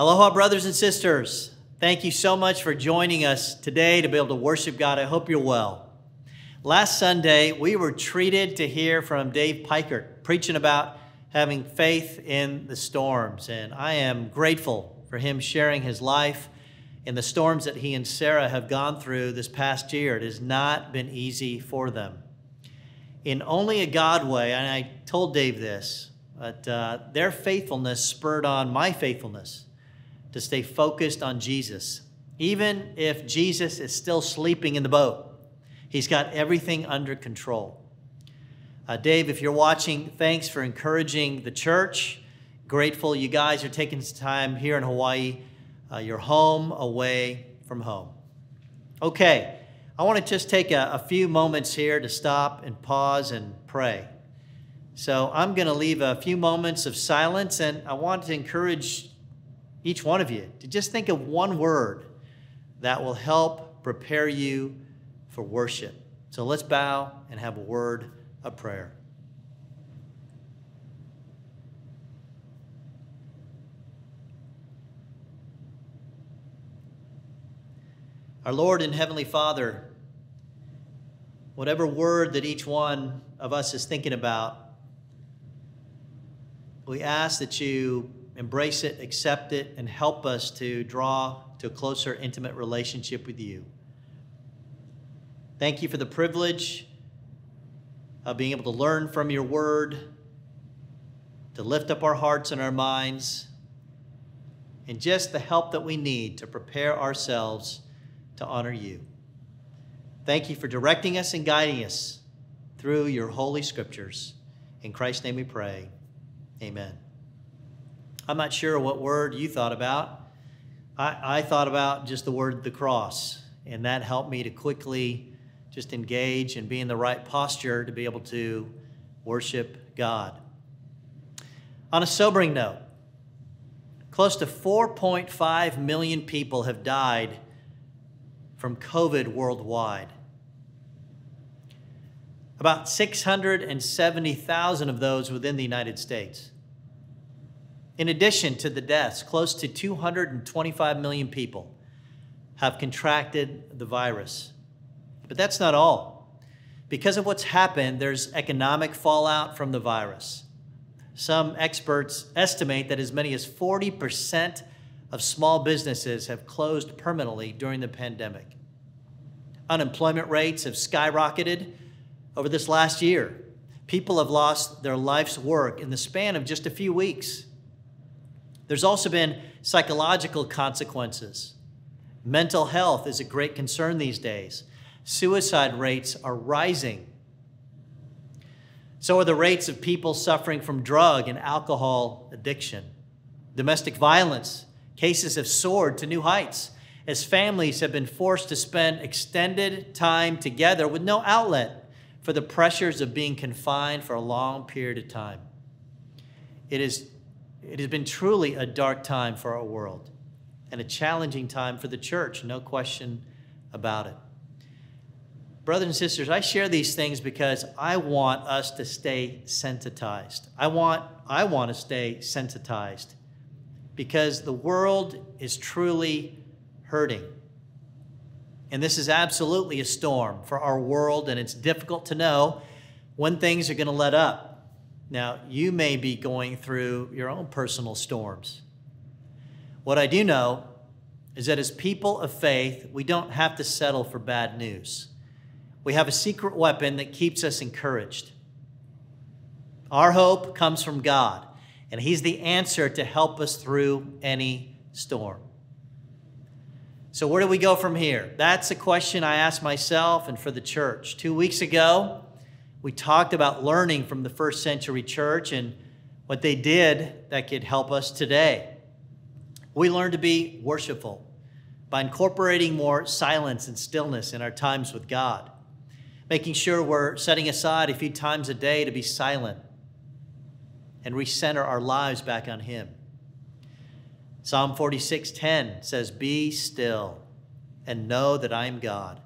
Aloha, brothers and sisters. Thank you so much for joining us today to be able to worship God. I hope you're well. Last Sunday, we were treated to hear from Dave Pikert preaching about having faith in the storms. And I am grateful for him sharing his life and the storms that he and Sarah have gone through this past year. It has not been easy for them. In only a God way, and I told Dave this, but uh, their faithfulness spurred on my faithfulness to stay focused on Jesus. Even if Jesus is still sleeping in the boat, he's got everything under control. Uh, Dave, if you're watching, thanks for encouraging the church. Grateful you guys are taking some time here in Hawaii. Uh, you're home away from home. Okay, I want to just take a, a few moments here to stop and pause and pray. So I'm going to leave a few moments of silence, and I want to encourage each one of you to just think of one word that will help prepare you for worship. So let's bow and have a word of prayer. Our Lord and Heavenly Father, whatever word that each one of us is thinking about, we ask that you embrace it, accept it, and help us to draw to a closer, intimate relationship with you. Thank you for the privilege of being able to learn from your word, to lift up our hearts and our minds, and just the help that we need to prepare ourselves to honor you. Thank you for directing us and guiding us through your holy scriptures. In Christ's name we pray. Amen. I'm not sure what word you thought about. I, I thought about just the word the cross, and that helped me to quickly just engage and be in the right posture to be able to worship God. On a sobering note, close to 4.5 million people have died from COVID worldwide. About 670,000 of those within the United States. In addition to the deaths, close to 225 million people have contracted the virus. But that's not all. Because of what's happened, there's economic fallout from the virus. Some experts estimate that as many as 40% of small businesses have closed permanently during the pandemic. Unemployment rates have skyrocketed over this last year. People have lost their life's work in the span of just a few weeks. There's also been psychological consequences. Mental health is a great concern these days. Suicide rates are rising. So are the rates of people suffering from drug and alcohol addiction. Domestic violence cases have soared to new heights as families have been forced to spend extended time together with no outlet for the pressures of being confined for a long period of time. It is it has been truly a dark time for our world and a challenging time for the church, no question about it. Brothers and sisters, I share these things because I want us to stay sensitized. I want, I want to stay sensitized because the world is truly hurting. And this is absolutely a storm for our world, and it's difficult to know when things are going to let up. Now, you may be going through your own personal storms. What I do know is that as people of faith, we don't have to settle for bad news. We have a secret weapon that keeps us encouraged. Our hope comes from God, and He's the answer to help us through any storm. So, where do we go from here? That's a question I asked myself and for the church. Two weeks ago, we talked about learning from the first century church and what they did that could help us today. We learned to be worshipful by incorporating more silence and stillness in our times with God, making sure we're setting aside a few times a day to be silent and recenter our lives back on Him. Psalm 46:10 says, "Be still and know that I am God.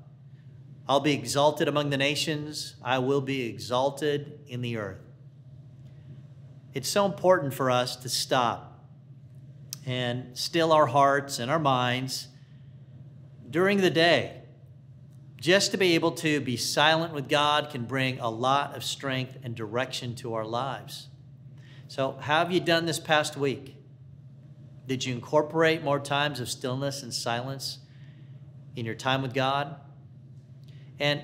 I'll be exalted among the nations. I will be exalted in the earth. It's so important for us to stop and still our hearts and our minds during the day. Just to be able to be silent with God can bring a lot of strength and direction to our lives. So, how have you done this past week? Did you incorporate more times of stillness and silence in your time with God? And,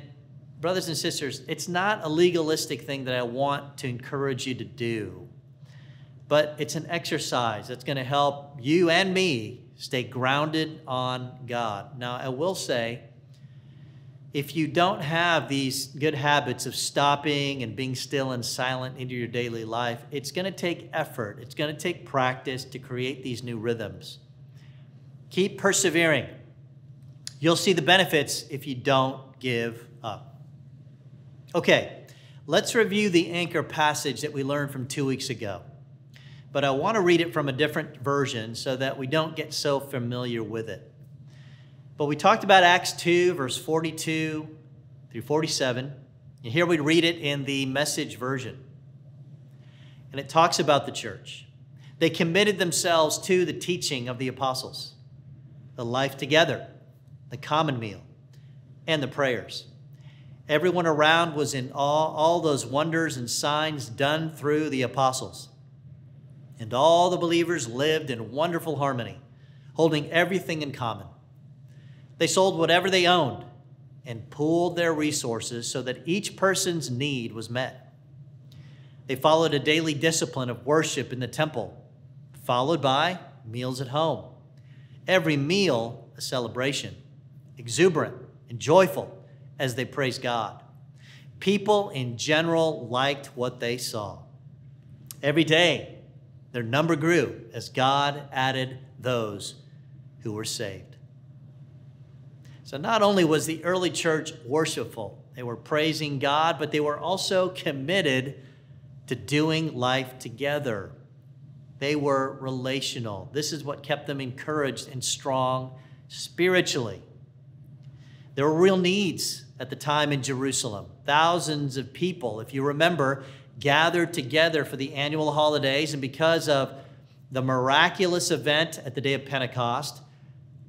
brothers and sisters, it's not a legalistic thing that I want to encourage you to do, but it's an exercise that's going to help you and me stay grounded on God. Now, I will say, if you don't have these good habits of stopping and being still and silent into your daily life, it's going to take effort. It's going to take practice to create these new rhythms. Keep persevering. You'll see the benefits if you don't give up. Okay, let's review the anchor passage that we learned from two weeks ago. But I want to read it from a different version so that we don't get so familiar with it. But we talked about Acts 2, verse 42 through 47. And here we read it in the message version. And it talks about the church. They committed themselves to the teaching of the apostles, the life together, the common meal, and the prayers. Everyone around was in awe, all those wonders and signs done through the apostles. And all the believers lived in wonderful harmony, holding everything in common. They sold whatever they owned and pooled their resources so that each person's need was met. They followed a daily discipline of worship in the temple, followed by meals at home. Every meal a celebration, exuberant and joyful as they praised God. People in general liked what they saw. Every day, their number grew as God added those who were saved. So not only was the early church worshipful, they were praising God, but they were also committed to doing life together. They were relational. This is what kept them encouraged and strong spiritually. There were real needs at the time in Jerusalem. Thousands of people, if you remember, gathered together for the annual holidays, and because of the miraculous event at the day of Pentecost,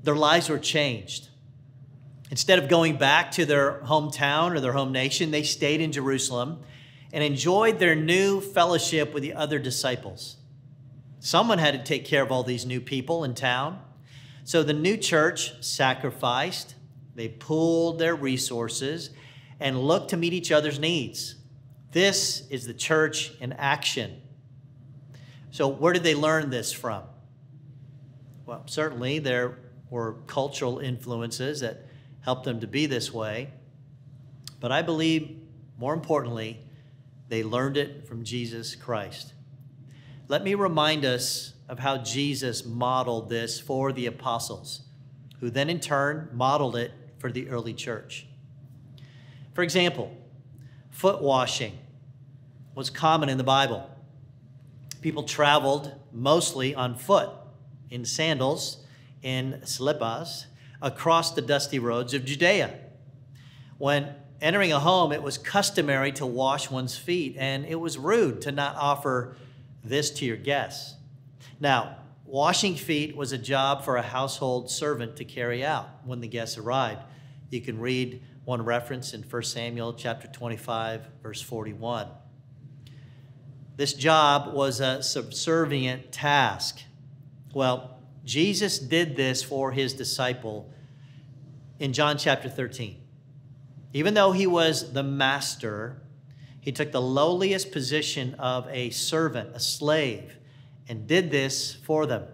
their lives were changed. Instead of going back to their hometown or their home nation, they stayed in Jerusalem and enjoyed their new fellowship with the other disciples. Someone had to take care of all these new people in town. So the new church sacrificed, they pooled their resources, and looked to meet each other's needs. This is the church in action. So, where did they learn this from? Well, certainly there were cultural influences that helped them to be this way. But I believe, more importantly, they learned it from Jesus Christ. Let me remind us of how Jesus modeled this for the apostles, who then in turn modeled it for the early church. For example, foot washing was common in the Bible. People traveled mostly on foot, in sandals, in slippers, across the dusty roads of Judea. When entering a home, it was customary to wash one's feet, and it was rude to not offer this to your guests. Now, washing feet was a job for a household servant to carry out when the guests arrived. You can read one reference in 1 Samuel chapter 25, verse 41. This job was a subservient task. Well, Jesus did this for his disciple in John chapter 13. Even though he was the master, he took the lowliest position of a servant, a slave, and did this for them.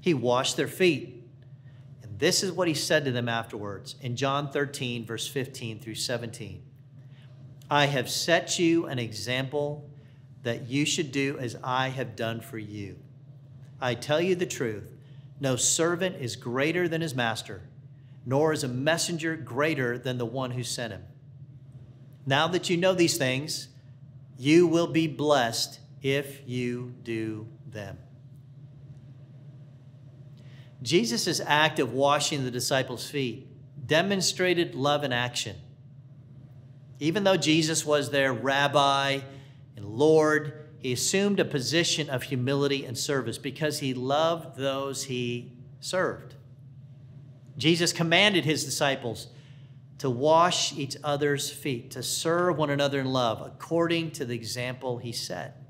He washed their feet. This is what he said to them afterwards in John 13, verse 15 through 17. I have set you an example that you should do as I have done for you. I tell you the truth no servant is greater than his master, nor is a messenger greater than the one who sent him. Now that you know these things, you will be blessed if you do them. Jesus' act of washing the disciples' feet demonstrated love in action. Even though Jesus was their rabbi and Lord, he assumed a position of humility and service because he loved those he served. Jesus commanded his disciples to wash each other's feet, to serve one another in love, according to the example he set.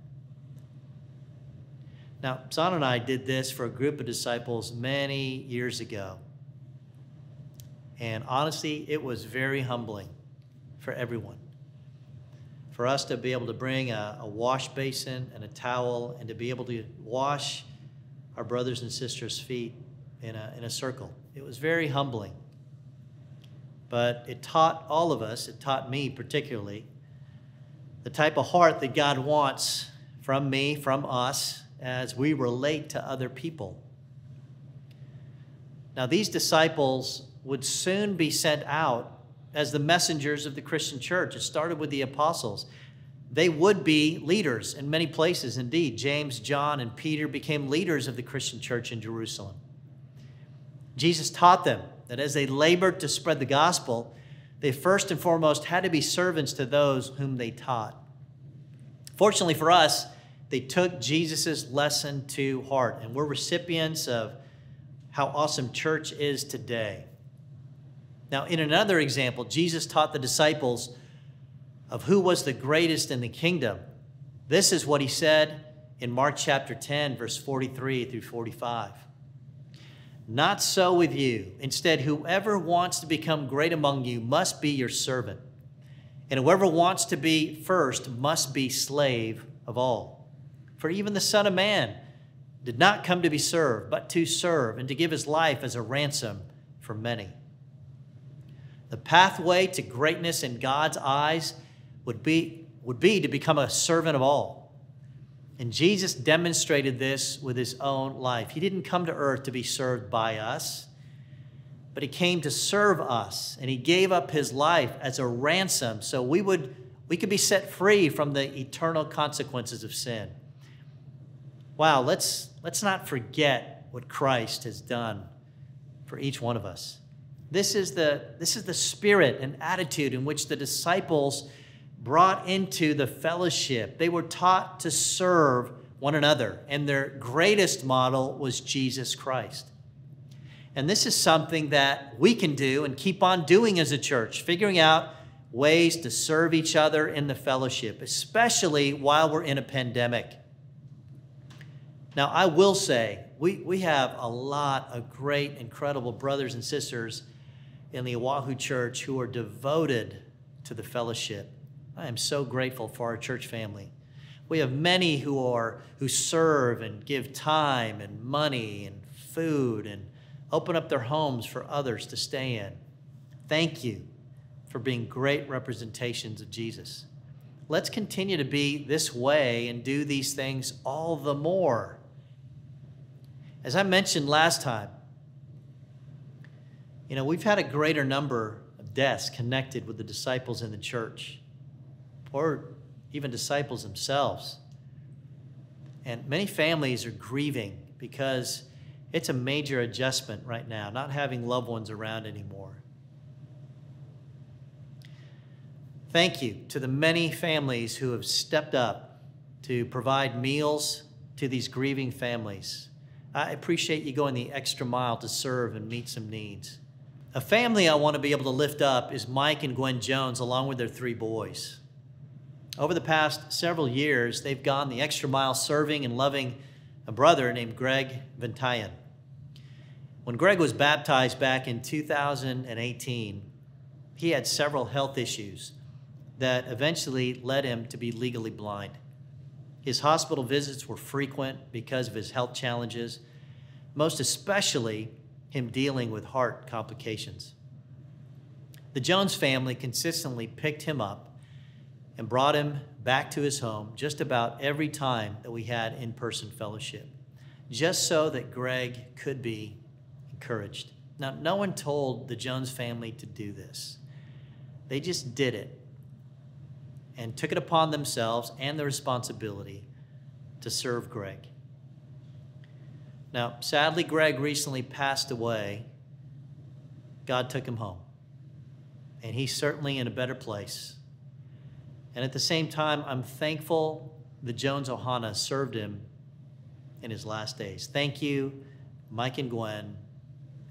Now, Son and I did this for a group of disciples many years ago. And honestly, it was very humbling for everyone. For us to be able to bring a, a, wash basin and a towel and to be able to wash our brothers and sisters' feet in a, in a circle. It was very humbling. But it taught all of us, it taught me particularly, the type of heart that God wants from me, from us, as we relate to other people. Now, these disciples would soon be sent out as the messengers of the Christian church. It started with the apostles. They would be leaders in many places, indeed. James, John, and Peter became leaders of the Christian church in Jerusalem. Jesus taught them that as they labored to spread the gospel, they first and foremost had to be servants to those whom they taught. Fortunately for us, they took Jesus' lesson to heart, and we're recipients of how awesome church is today. Now, in another example, Jesus taught the disciples of who was the greatest in the kingdom. This is what he said in Mark chapter 10, verse 43 through 45. Not so with you. Instead, whoever wants to become great among you must be your servant. And whoever wants to be first must be slave of all. For even the Son of Man did not come to be served, but to serve and to give his life as a ransom for many. The pathway to greatness in God's eyes would be, would be to become a servant of all. And Jesus demonstrated this with his own life. He didn't come to earth to be served by us, but he came to serve us, and he gave up his life as a ransom so we would we could be set free from the eternal consequences of sin wow, let's, let's not forget what Christ has done for each one of us. This is, the, this is the spirit and attitude in which the disciples brought into the fellowship. They were taught to serve one another, and their greatest model was Jesus Christ. And this is something that we can do and keep on doing as a church, figuring out ways to serve each other in the fellowship, especially while we're in a pandemic. Now, I will say, we, we have a lot of great, incredible brothers and sisters in the Oahu church who are devoted to the fellowship. I am so grateful for our church family. We have many who are who serve and give time and money and food and open up their homes for others to stay in. Thank you for being great representations of Jesus. Let's continue to be this way and do these things all the more. As I mentioned last time, you know, we've had a greater number of deaths connected with the disciples in the church, or even disciples themselves. And many families are grieving because it's a major adjustment right now, not having loved ones around anymore. Thank you to the many families who have stepped up to provide meals to these grieving families. I appreciate you going the extra mile to serve and meet some needs. A family I want to be able to lift up is Mike and Gwen Jones, along with their three boys. Over the past several years, they've gone the extra mile serving and loving a brother named Greg Ventayan. When Greg was baptized back in 2018, he had several health issues that eventually led him to be legally blind. His hospital visits were frequent because of his health challenges, most especially him dealing with heart complications. The Jones family consistently picked him up and brought him back to his home just about every time that we had in person fellowship, just so that Greg could be encouraged. Now, no one told the Jones family to do this, they just did it and took it upon themselves and the responsibility to serve Greg. Now, sadly, Greg recently passed away. God took him home. And he's certainly in a better place. And at the same time, I'm thankful the Jones Ohana served him in his last days. Thank you, Mike and Gwen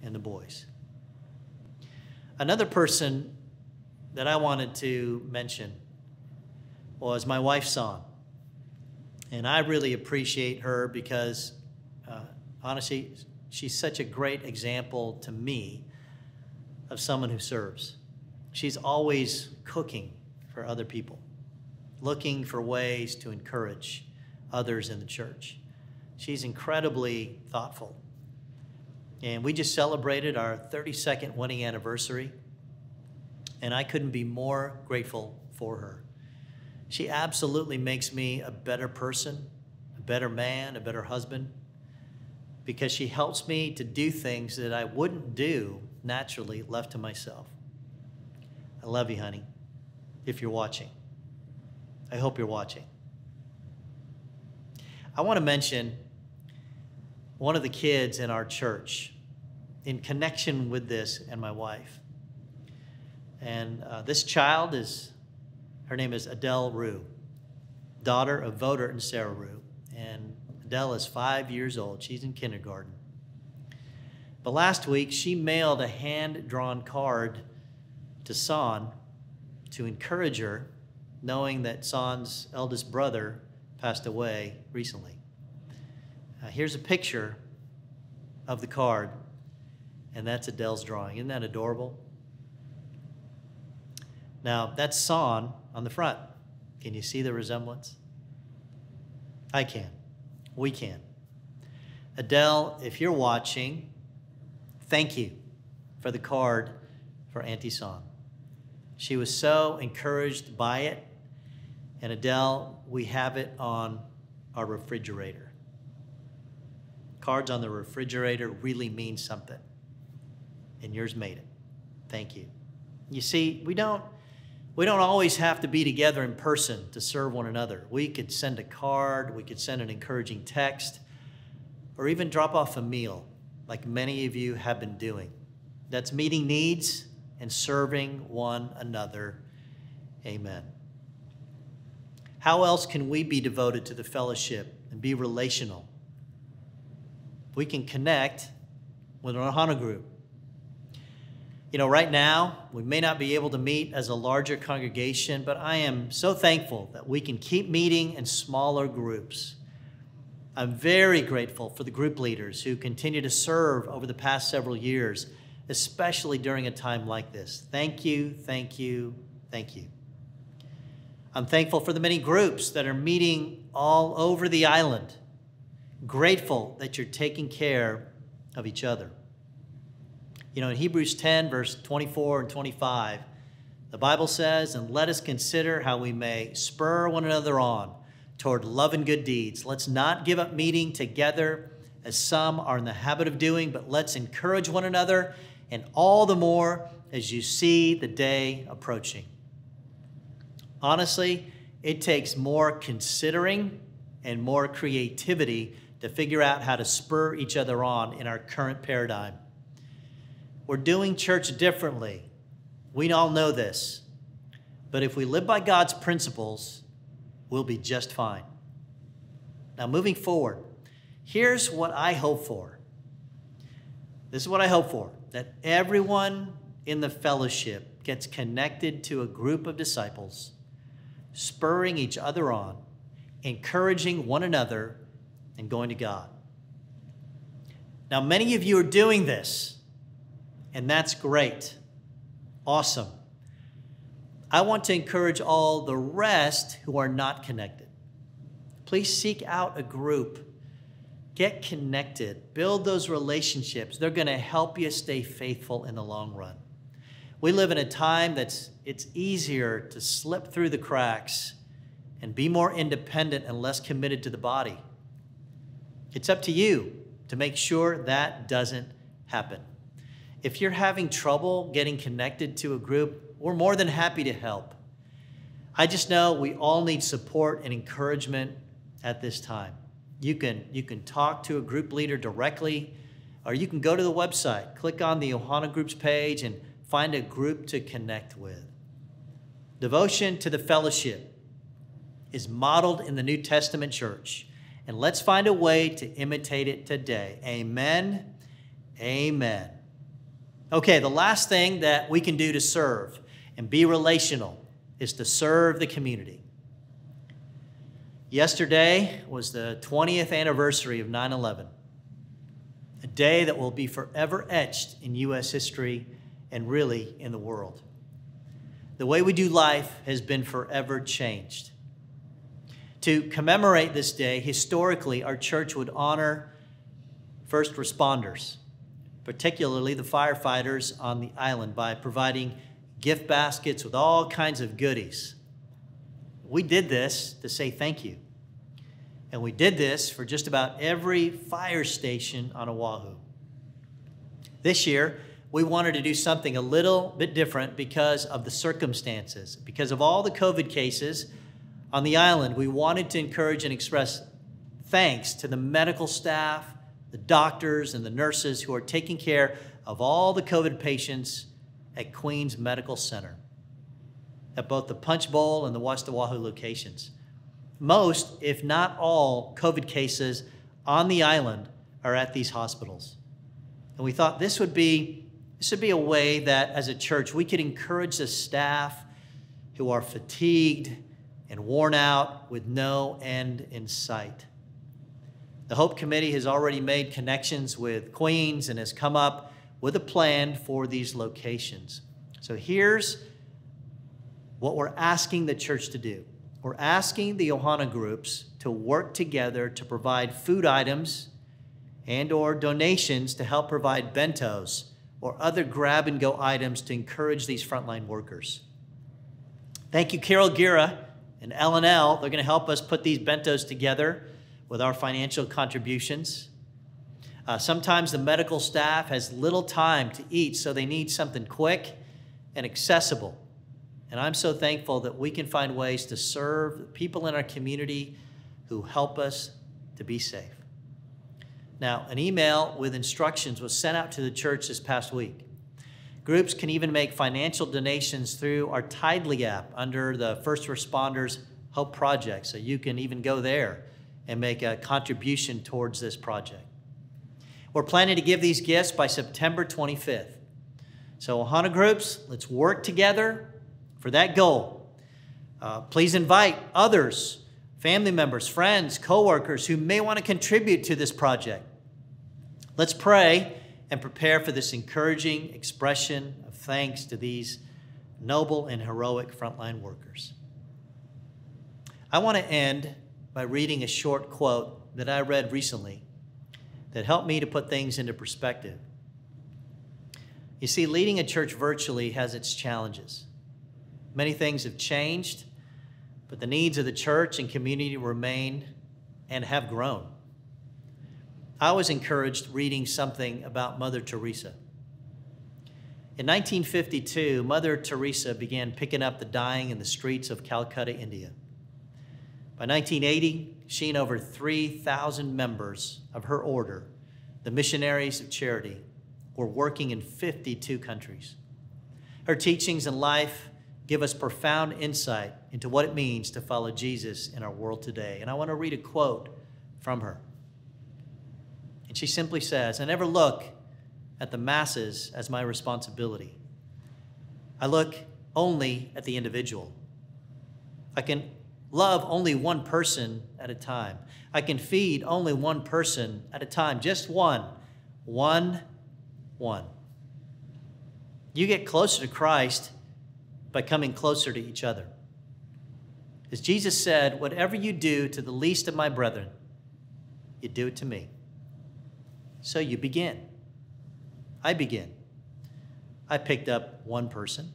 and the boys. Another person that I wanted to mention was my wife, song. And I really appreciate her because, uh, honestly, she's such a great example to me of someone who serves. She's always cooking for other people, looking for ways to encourage others in the church. She's incredibly thoughtful. And we just celebrated our 32nd wedding anniversary, and I couldn't be more grateful for her. She absolutely makes me a better person, a better man, a better husband, because she helps me to do things that I wouldn't do naturally left to myself. I love you, honey, if you're watching. I hope you're watching. I want to mention one of the kids in our church in connection with this and my wife. And uh, this child is her name is Adele Rue, daughter of Voter and Sarah Rue. And Adele is five years old. She's in kindergarten. But last week, she mailed a hand drawn card to Son to encourage her, knowing that Son's eldest brother passed away recently. Uh, here's a picture of the card, and that's Adele's drawing. Isn't that adorable? Now, that's Son on the front. Can you see the resemblance? I can. We can. Adele, if you're watching, thank you for the card for Auntie Son. She was so encouraged by it. And Adele, we have it on our refrigerator. Cards on the refrigerator really mean something. And yours made it. Thank you. You see, we don't we don't always have to be together in person to serve one another. We could send a card, we could send an encouraging text, or even drop off a meal, like many of you have been doing. That's meeting needs and serving one another. Amen. How else can we be devoted to the fellowship and be relational? We can connect with an Ohana group you know, right now, we may not be able to meet as a larger congregation, but I am so thankful that we can keep meeting in smaller groups. I'm very grateful for the group leaders who continue to serve over the past several years, especially during a time like this. Thank you, thank you, thank you. I'm thankful for the many groups that are meeting all over the island. Grateful that you're taking care of each other. You know, in Hebrews 10, verse 24 and 25, the Bible says, And let us consider how we may spur one another on toward love and good deeds. Let's not give up meeting together as some are in the habit of doing, but let's encourage one another, and all the more as you see the day approaching. Honestly, it takes more considering and more creativity to figure out how to spur each other on in our current paradigm. We're doing church differently. We all know this. But if we live by God's principles, we'll be just fine. Now, moving forward, here's what I hope for. This is what I hope for that everyone in the fellowship gets connected to a group of disciples, spurring each other on, encouraging one another, and going to God. Now, many of you are doing this and that's great. Awesome. I want to encourage all the rest who are not connected. Please seek out a group. Get connected. Build those relationships. They're going to help you stay faithful in the long run. We live in a time that's it's easier to slip through the cracks and be more independent and less committed to the body. It's up to you to make sure that doesn't happen. If you're having trouble getting connected to a group, we're more than happy to help. I just know we all need support and encouragement at this time. You can, you can talk to a group leader directly, or you can go to the website, click on the Ohana Groups page, and find a group to connect with. Devotion to the fellowship is modeled in the New Testament church. And let's find a way to imitate it today. Amen. Amen. Okay, the last thing that we can do to serve and be relational is to serve the community. Yesterday was the 20th anniversary of 9 11, a day that will be forever etched in U.S. history and really in the world. The way we do life has been forever changed. To commemorate this day, historically, our church would honor first responders, particularly the firefighters on the island, by providing gift baskets with all kinds of goodies. We did this to say thank you. And we did this for just about every fire station on Oahu. This year, we wanted to do something a little bit different because of the circumstances. Because of all the COVID cases on the island, we wanted to encourage and express thanks to the medical staff, the doctors, and the nurses who are taking care of all the COVID patients at Queens Medical Center at both the Punchbowl and the Oahu locations. Most, if not all, COVID cases on the island are at these hospitals. And we thought this would be this would be a way that as a church we could encourage the staff who are fatigued and worn out with no end in sight. The Hope Committee has already made connections with Queens and has come up with a plan for these locations. So here's what we're asking the church to do. We're asking the Ohana groups to work together to provide food items and or donations to help provide bentos or other grab and go items to encourage these frontline workers. Thank you Carol Gira and L&L. They're going to help us put these bentos together with our financial contributions. Uh, sometimes the medical staff has little time to eat, so they need something quick and accessible. And I'm so thankful that we can find ways to serve people in our community who help us to be safe. Now, an email with instructions was sent out to the church this past week. Groups can even make financial donations through our Tithely app under the First Responders Hope Project. So you can even go there and make a contribution towards this project. We're planning to give these gifts by September 25th. So, Ohana groups, let's work together for that goal. Uh, please invite others, family members, friends, coworkers who may want to contribute to this project. Let's pray and prepare for this encouraging expression of thanks to these noble and heroic frontline workers. I want to end by reading a short quote that I read recently that helped me to put things into perspective. You see, leading a church virtually has its challenges. Many things have changed, but the needs of the church and community remain and have grown. I was encouraged reading something about Mother Teresa. In 1952, Mother Teresa began picking up the dying in the streets of Calcutta, India. By 1980, she and over 3,000 members of her order, the Missionaries of Charity, were working in 52 countries. Her teachings and life give us profound insight into what it means to follow Jesus in our world today. And I want to read a quote from her. And she simply says, I never look at the masses as my responsibility. I look only at the individual. I can love only one person at a time. I can feed only one person at a time, just one, one, one. You get closer to Christ by coming closer to each other. As Jesus said, whatever you do to the least of my brethren, you do it to me. So you begin. I begin. I picked up one person.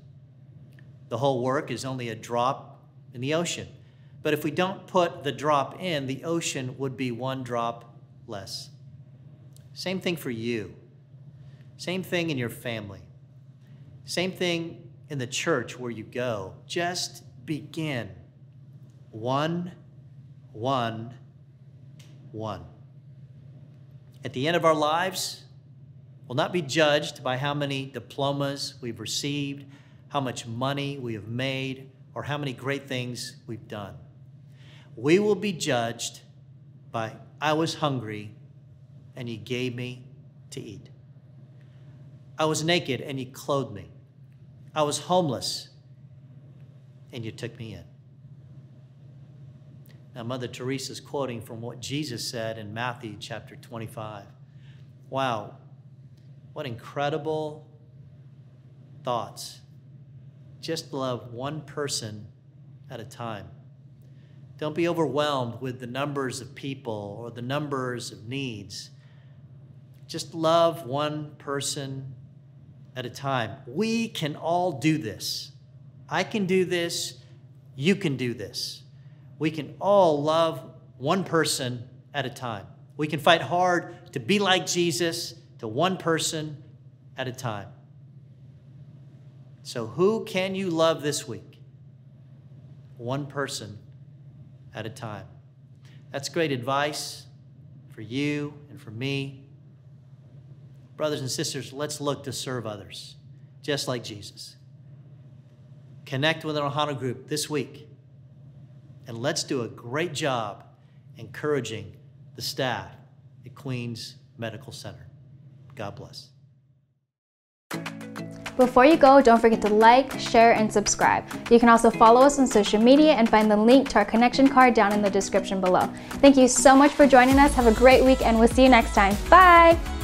The whole work is only a drop in the ocean. But if we don't put the drop in, the ocean would be one drop less. Same thing for you. Same thing in your family. Same thing in the church where you go. Just begin. One, one, one. At the end of our lives, we'll not be judged by how many diplomas we've received, how much money we have made, or how many great things we've done. We will be judged by I was hungry and he gave me to eat. I was naked and he clothed me. I was homeless and you took me in. Now, Mother Teresa is quoting from what Jesus said in Matthew chapter 25. Wow, what incredible thoughts. Just love one person at a time. Don't be overwhelmed with the numbers of people or the numbers of needs. Just love one person at a time. We can all do this. I can do this. You can do this. We can all love one person at a time. We can fight hard to be like Jesus to one person at a time. So, who can you love this week? One person at a time. That's great advice for you and for me. Brothers and sisters, let's look to serve others, just like Jesus. Connect with our Ohana group this week, and let's do a great job encouraging the staff at Queens Medical Center. God bless. Before you go, don't forget to like, share, and subscribe. You can also follow us on social media and find the link to our connection card down in the description below. Thank you so much for joining us. Have a great week, and we'll see you next time. Bye!